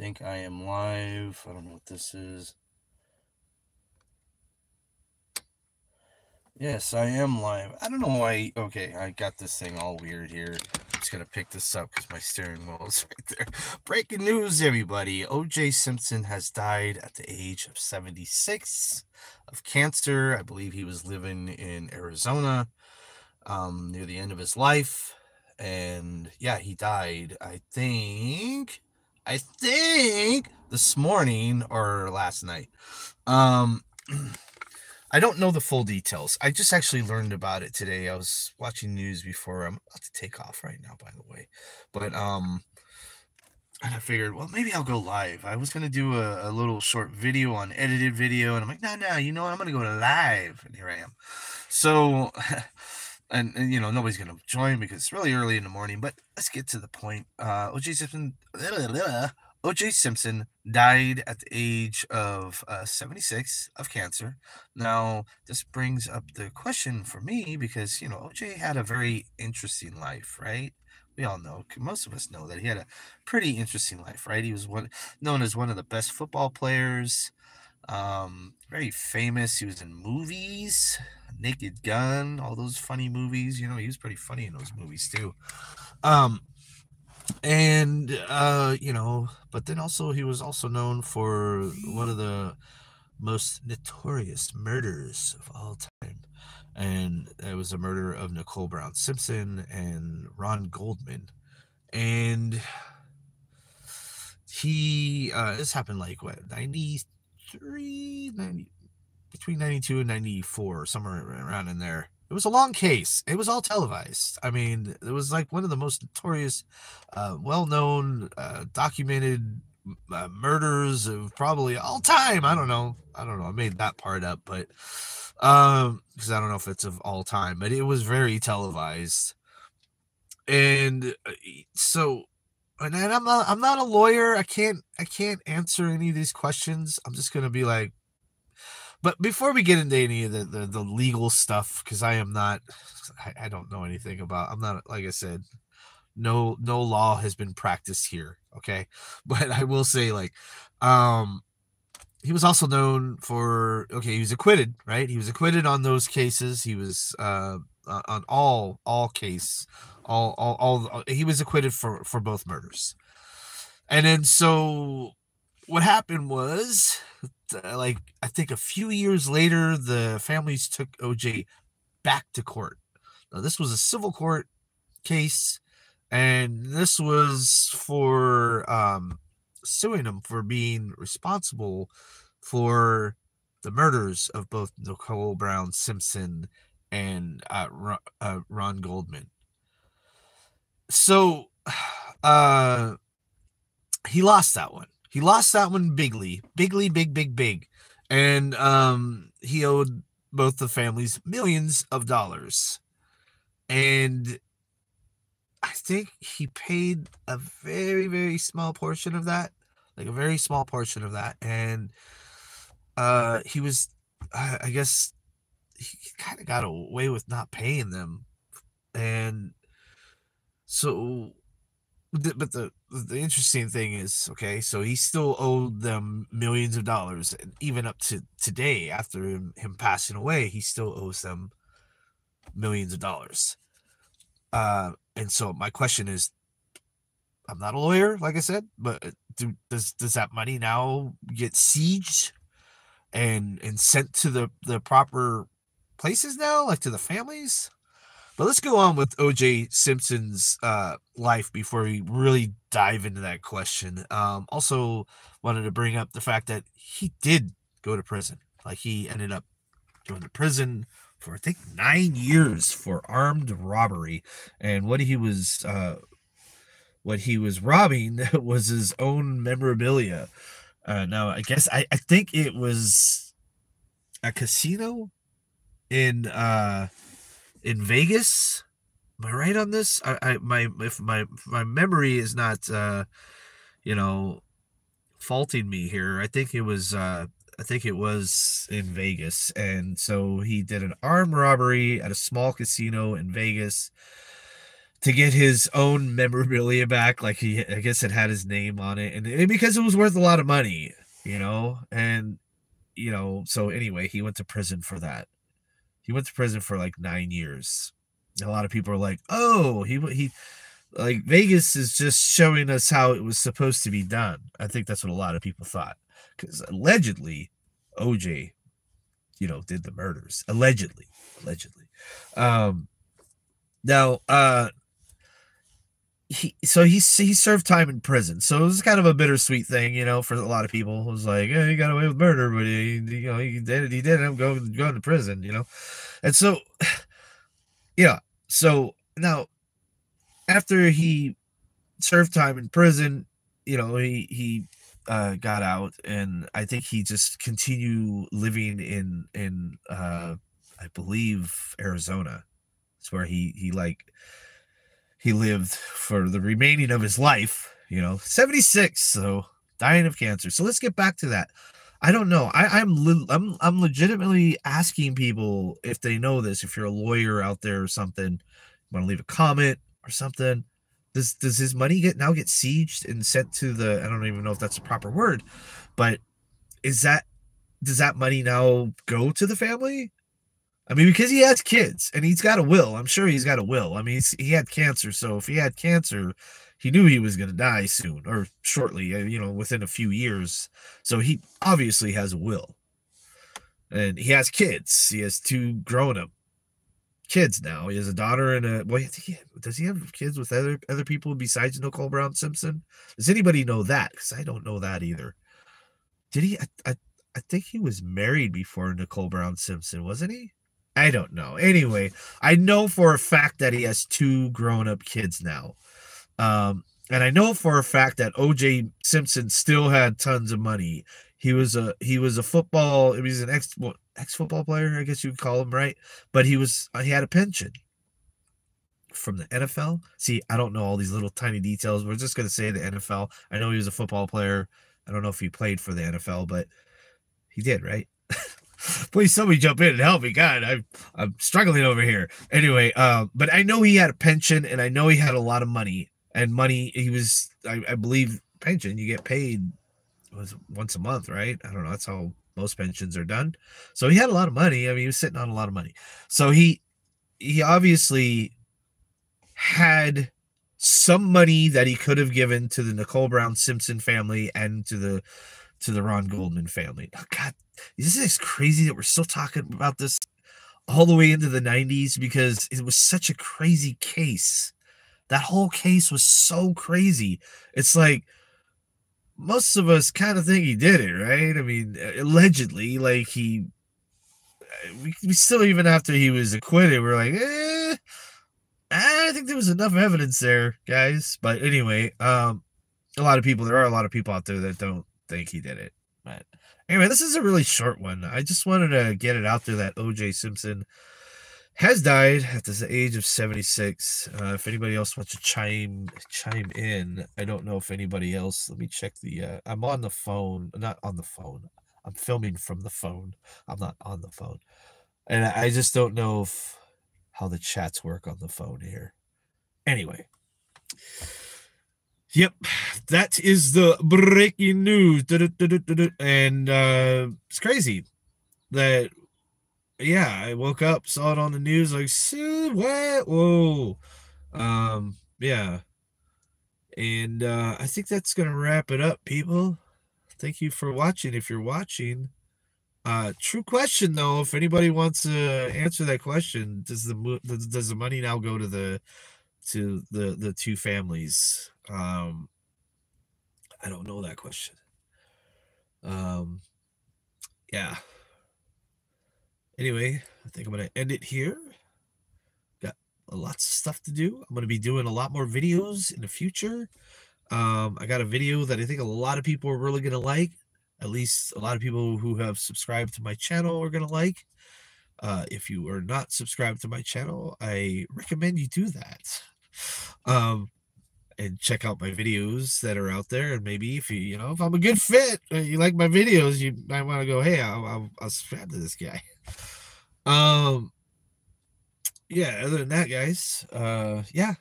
think I am live. I don't know what this is. Yes, I am live. I don't know why. Okay, I got this thing all weird here. I'm just gonna pick this up because my steering wheel is right there. Breaking news, everybody! O.J. Simpson has died at the age of 76 of cancer. I believe he was living in Arizona um, near the end of his life, and yeah, he died. I think. I think this morning or last night. Um. I don't know the full details. I just actually learned about it today. I was watching news before I'm about to take off right now, by the way. But um and I figured, well, maybe I'll go live. I was gonna do a, a little short video on edited video, and I'm like, no, no, you know what? I'm gonna go live, and here I am. So, and, and you know, nobody's gonna join because it's really early in the morning. But let's get to the point. Uh, OJ Simpson, OJ Simpson died at the age of uh, 76 of cancer. Now, this brings up the question for me because, you know, OJ had a very interesting life, right? We all know, most of us know that he had a pretty interesting life, right? He was one known as one of the best football players, um, very famous. He was in movies, Naked Gun, all those funny movies. You know, he was pretty funny in those movies too. Um, and uh you know but then also he was also known for one of the most notorious murders of all time and it was a murder of nicole brown simpson and ron goldman and he uh this happened like what 93 90 between 92 and 94 somewhere around in there it was a long case. It was all televised. I mean, it was like one of the most notorious, uh, well-known, uh, documented uh, murders of probably all time. I don't know. I don't know. I made that part up, but um, because I don't know if it's of all time, but it was very televised, and uh, so. And I'm not. I'm not a lawyer. I can't. I can't answer any of these questions. I'm just gonna be like, but before we get into any of the, the, the legal stuff, because I am not, I, I don't know anything about. I'm not like I said, no no law has been practiced here. Okay, but I will say like, um, he was also known for okay, he was acquitted, right? He was acquitted on those cases. He was uh on all all case, all all all. He was acquitted for for both murders, and then so what happened was uh, like I think a few years later, the families took OJ back to court. Now, this was a civil court case, and this was for um, suing him for being responsible for the murders of both Nicole Brown Simpson and uh, uh, Ron Goldman. So, uh, he lost that one. He lost that one bigly, bigly, big, big, big, and um, he owed both the families millions of dollars, and I think he paid a very, very small portion of that, like a very small portion of that, and uh, he was, I guess, he kind of got away with not paying them, and so but the the interesting thing is okay so he still owed them millions of dollars and even up to today after him, him passing away he still owes them millions of dollars. Uh and so my question is i'm not a lawyer like i said but uh, do, does does that money now get sieged and and sent to the the proper places now like to the families but let's go on with OJ Simpson's uh, life before we really dive into that question. Um, also, wanted to bring up the fact that he did go to prison. Like he ended up going to prison for I think nine years for armed robbery, and what he was uh, what he was robbing was his own memorabilia. Uh, now, I guess I, I think it was a casino in uh in Vegas. Am I right on this? I, I my if my my memory is not uh you know faulting me here. I think it was uh I think it was in Vegas. And so he did an armed robbery at a small casino in Vegas. to get his own memorabilia back. Like he, I guess it had his name on it, and, and because it was worth a lot of money, you know, and you know, so anyway, he went to prison for that. He went to prison for like nine years. A lot of people are like, "Oh, he he." Like Vegas is just showing us how it was supposed to be done. I think that's what a lot of people thought because allegedly OJ, you know, did the murders. Allegedly, allegedly. Um, now, uh, he so he he served time in prison, so it was kind of a bittersweet thing, you know, for a lot of people. It was like, yeah, he got away with murder, but he, you know, he did it. He did it. Going going to prison, you know, and so, yeah. So now, after he served time in prison, you know, he he uh, got out, and I think he just continued living in in uh, I believe Arizona. It's where he he like he lived for the remaining of his life, you know, 76, so dying of cancer. So let's get back to that. I don't know. I, I'm le- I'm I'm legitimately asking people if they know this. If you're a lawyer out there or something, want to leave a comment or something. Does does his money get now get sieged and sent to the? I don't even know if that's a proper word, but is that does that money now go to the family? I mean, because he has kids and he's got a will. I'm sure he's got a will. I mean, he had cancer, so if he had cancer, he knew he was going to die soon or shortly. Uh, you know, within a few years. So he obviously has a will, and he has kids. He has two grown-up kids now. He has a daughter and a. Well, does he have kids with other other people besides Nicole Brown Simpson? Does anybody know that? Because I don't know that either. Did he? I, I I think he was married before Nicole Brown Simpson, wasn't he? I don't know. Anyway, I know for a fact that he has two grown up kids now. Um, and I know for a fact that OJ Simpson still had tons of money. He was a he was a football. He was an ex well, ex football player, I guess you would call him, right? But he was he had a pension from the NFL. See, I don't know all these little tiny details. We're just gonna say the NFL. I know he was a football player. I don't know if he played for the NFL, but he did, right? Please somebody jump in and help me. God, I'm I'm struggling over here. Anyway, um, but I know he had a pension and I know he had a lot of money. And money he was I, I believe pension, you get paid was once a month, right? I don't know. That's how most pensions are done. So he had a lot of money. I mean, he was sitting on a lot of money. So he he obviously had some money that he could have given to the Nicole Brown Simpson family and to the to the Ron Goldman family. Oh, God, this is crazy that we're still talking about this all the way into the 90s because it was such a crazy case. That whole case was so crazy. It's like most of us kind of think he did it, right? I mean, allegedly, like he, we, we still even after he was acquitted, we're like, eh, I think there was enough evidence there, guys. But anyway, um, a lot of people, there are a lot of people out there that don't think he did it. But anyway, this is a really short one. I just wanted to get it out there that OJ Simpson has died at the age of 76. Uh, if anybody else wants to chime chime in, I don't know if anybody else. Let me check the. Uh, I'm on the phone, not on the phone. I'm filming from the phone. I'm not on the phone, and I just don't know if how the chats work on the phone here. Anyway. Yep, that is the breaking news. And uh, it's crazy that, yeah, I woke up, saw it on the news, like, what? Whoa. Um, yeah. And uh, I think that's going to wrap it up, people. Thank you for watching. If you're watching, uh, true question though, if anybody wants to answer that question, does the does the money now go to the to the the two families? Um, I don't know that question. Um, yeah. Anyway, I think I'm gonna end it here. Got lots of stuff to do. I'm gonna be doing a lot more videos in the future. Um, I got a video that I think a lot of people are really gonna like. At least a lot of people who have subscribed to my channel are gonna like. Uh, if you are not subscribed to my channel, I recommend you do that. Um, and check out my videos that are out there. And maybe if you, you know, if I'm a good fit, you like my videos, you might want to go, hey, I'll, I'll, I'll subscribe to this guy. Um, yeah. Other than that, guys, uh, yeah,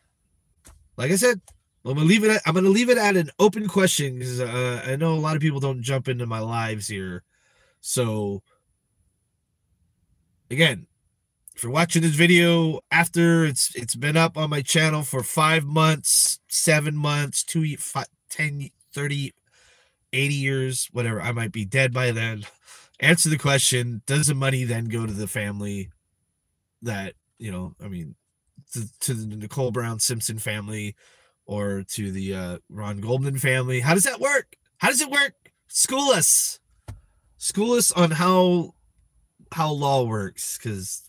like I said, I'm gonna leave it. At, I'm gonna leave it at an open question because uh, I know a lot of people don't jump into my lives here. So again, if you're watching this video after it's it's been up on my channel for five months, seven months, two, five, 10, 30, 80 years, whatever, I might be dead by then. Answer the question Does the money then go to the family that, you know, I mean, to, to the Nicole Brown Simpson family or to the uh, Ron Goldman family? How does that work? How does it work? School us. School us on how how law works because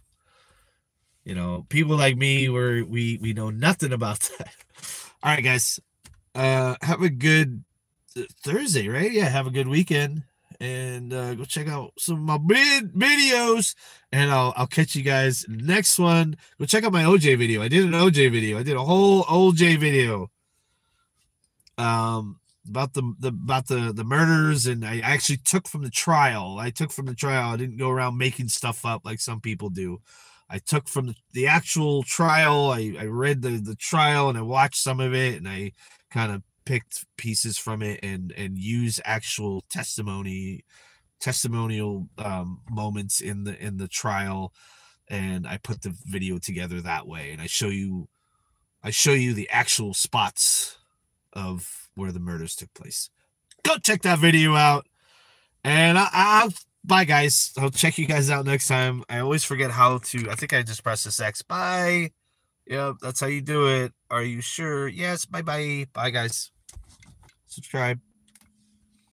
you know people like me where we we know nothing about that. All right guys. Uh have a good thursday right? Yeah have a good weekend. And uh go check out some of my big videos. And i'll i'll catch you guys next one. Go check out my oj video. I did an oj video. I did a whole oj video. Um about the, the about the the murders. And I actually took from the trial. I took from the trial. I didn't go around making stuff up like some people do. I took from the, actual trial. I, I read the the trial and I watched some of it and I kind of picked pieces from it and and use actual testimony testimonial um, moments in the in the trial and I put the video together that way and I show you I show you the actual spots of where the murders took place. Go check that video out. And I, I'll bye guys. I'll check you guys out next time. I always forget how to. I think I just press this X. Bye. Yep, that's how you do it. Are you sure? Yes. Bye bye. Bye guys. Subscribe.